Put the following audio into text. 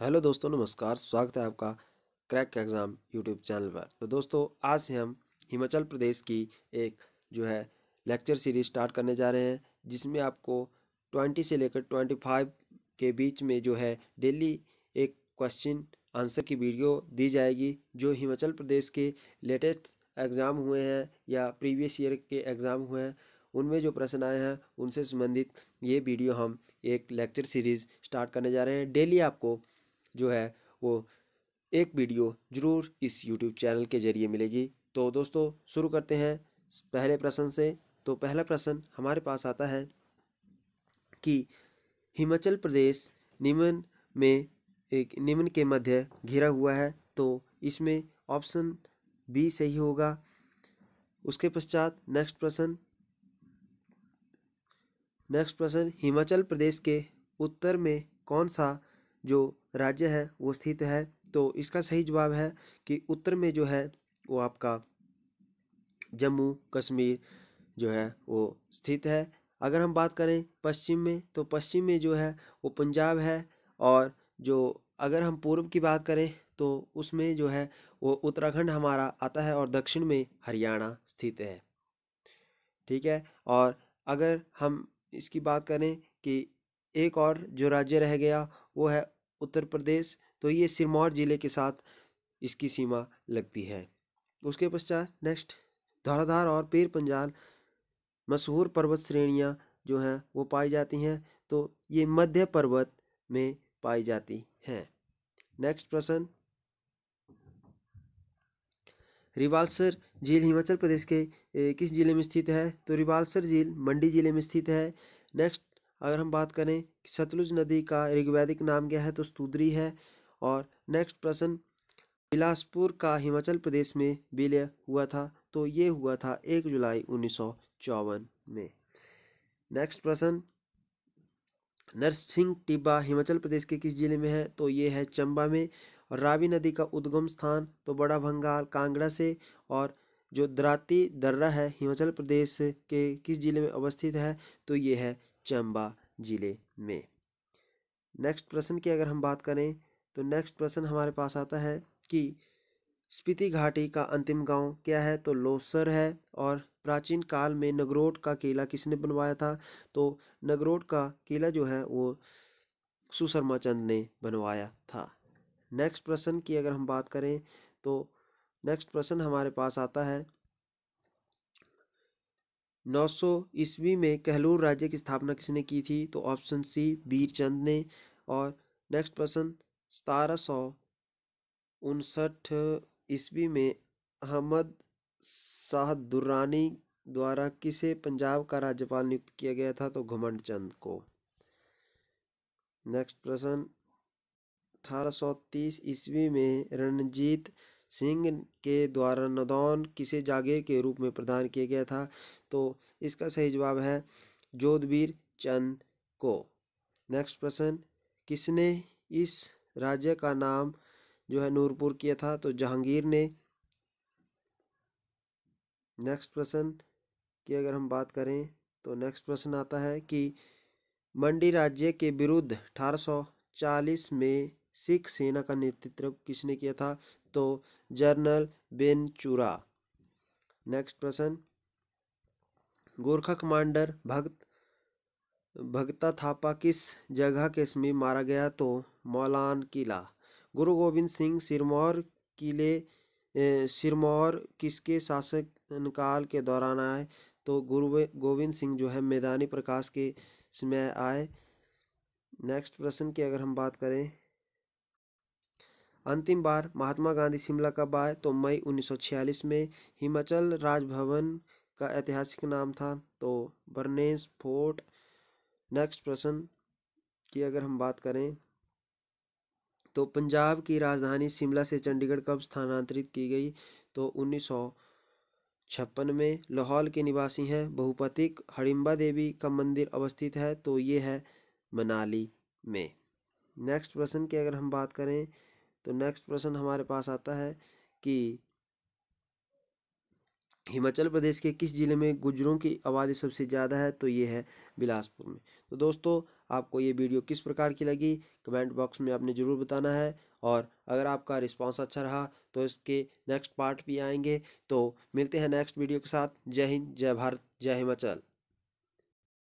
Hello दोस्तों, नमस्कार। स्वागत है आपका क्रैक एग्ज़ाम यूट्यूब चैनल पर। तो दोस्तों, आज से हम हिमाचल प्रदेश की एक जो है लेक्चर सीरीज़ स्टार्ट करने जा रहे हैं, जिसमें आपको ट्वेंटी से लेकर ट्वेंटी फाइव के बीच में जो है डेली एक क्वेश्चन आंसर की वीडियो दी जाएगी, जो हिमाचल प्रदेश के लेटेस्ट एग्ज़ाम हुए हैं या प्रीवियस ईयर के एग्ज़ाम हुए हैं। उनमें जो प्रश्न आए हैं, उनसे संबंधित ये वीडियो हम एक लेक्चर सीरीज़ स्टार्ट करने जा रहे हैं। डेली आपको जो है, वो एक वीडियो ज़रूर इस यूट्यूब चैनल के ज़रिए मिलेगी। तो दोस्तों, शुरू करते हैं पहले प्रश्न से। तो पहला प्रश्न हमारे पास आता है कि हिमाचल प्रदेश निम्न में एक, निम्न के मध्य घिरा हुआ है तो इसमें ऑप्शन बी सही होगा। उसके पश्चात नेक्स्ट प्रश्न। नेक्स्ट प्रश्न, हिमाचल प्रदेश के उत्तर में कौन सा जो राज्य है, वो स्थित है। तो इसका सही जवाब है कि उत्तर में जो है, वो आपका जम्मू कश्मीर जो है, वो स्थित है। अगर हम बात करें पश्चिम में तो पश्चिम में जो है, वो पंजाब है और जो अगर हम पूर्व की बात करें तो उसमें जो है, वो उत्तराखंड हमारा आता है और दक्षिण में हरियाणा स्थित है। ठीक है? और अगर हम इसकी बात करें कि एक और जो राज्य रह गया, वो है उत्तर प्रदेश तो ये सिरमौर ज़िले के साथ इसकी सीमा लगती है। उसके पश्चात नेक्स्ट धौलाधार और पीर पंजाल मशहूर पर्वत श्रेणियाँ जो हैं, वो पाई जाती हैं तो ये मध्य पर्वत में पाई जाती हैं। नेक्स्ट प्रश्न। रिवालसर झील हिमाचल प्रदेश के किस ज़िले में स्थित है? तो रिवालसर झील मंडी ज़िले में स्थित है। नेक्स्ट अगर हम बात करें कि सतलुज नदी का ऋग्वैदिक नाम क्या है तो स्तुद्री है। और नेक्स्ट प्रश्न, बिलासपुर का हिमाचल प्रदेश में विलय हुआ था तो ये हुआ था एक जुलाई उन्नीस सौ चौवन में। नेक्स्ट प्रश्न, नरसिंह टिब्बा हिमाचल प्रदेश के किस ज़िले में है तो ये है चंबा में। और रावी नदी का उद्गम स्थान तो बड़ा भंगाल कांगड़ा से। और जो द्राती दर्रा है, हिमाचल प्रदेश के किस ज़िले में अवस्थित है तो ये है चंबा ज़िले में। नेक्स्ट प्रश्न की अगर हम बात करें तो नेक्स्ट प्रश्न हमारे पास आता है कि स्पीति घाटी का अंतिम गाँव क्या है? तो लोसर है और प्राचीन काल में नगरोट का किला किसने बनवाया था? तो नगरोट का किला जो है, वो सुशर्मा चंद ने बनवाया था। नेक्स्ट प्रश्न की अगर हम बात करें तो नेक्स्ट प्रश्न हमारे पास आता है 900 ईस्वी में कहलूर राज्य की स्थापना किसने की थी? तो ऑप्शन सी बीरचंद ने। और नेक्स्ट प्रश्न, सतारह सौ उनसठ ईस्वी में अहमद शाह दुर्रानी द्वारा किसे पंजाब का राज्यपाल नियुक्त किया गया था? तो घुमंड चंद को। नेक्स्ट प्रश्न, अठारह सौ तीस ईस्वी में रणजीत सिंह के द्वारा नदौन किसे जागीर के रूप में प्रदान किया गया था? तो इसका सही जवाब है जोधवीर चंद को। नेक्स्ट प्रश्न, किसने इस राज्य का नाम जो है नूरपुर किया था? तो जहांगीर ने। नेक्स्ट प्रश्न, की अगर हम बात करें तो नेक्स्ट प्रश्न आता है कि मंडी राज्य के विरुद्ध 1840 में सिख सेना का नेतृत्व किसने किया था? तो जनरल बेनचूरा। नेक्स्ट प्रश्न गोरखा कमांडर भक्त भगता थापा किस जगह के समीप मारा गया तो मौलान किला। गुरु गोविंद सिंह सिरमौर किले सिरमौर किसके शासन काल के दौरान आए तो गुरु गोविंद सिंह जो है मैदानी प्रकाश के समय आए। नेक्स्ट प्रश्न की अगर हम बात करें, अंतिम बार महात्मा गांधी शिमला कब आए तो मई 1946 में हिमाचल राजभवन का ऐतिहासिक नाम था तो बर्नेस फोर्ट। नेक्स्ट प्रश्न की अगर हम बात करें तो पंजाब की राजधानी शिमला से चंडीगढ़ कब स्थानांतरित की गई? तो उन्नीस छप्पन में लाहौल के निवासी हैं। बहुपतिक हड़िम्बा देवी का मंदिर अवस्थित है तो ये है मनाली में। नेक्स्ट प्रश्न की अगर हम बात करें तो नेक्स्ट प्रश्न हमारे पास आता है कि हिमाचल प्रदेश के किस ज़िले में गुजरों की आबादी सबसे ज़्यादा है? तो ये है बिलासपुर में। तो दोस्तों, आपको ये वीडियो किस प्रकार की लगी? कमेंट बॉक्स में आपने ज़रूर बताना है। और अगर आपका रिस्पांस अच्छा रहा तो इसके नेक्स्ट पार्ट भी आएँगे। तो मिलते हैं नेक्स्ट वीडियो के साथ। जय हिंद, जय भारत, जय हिमाचल।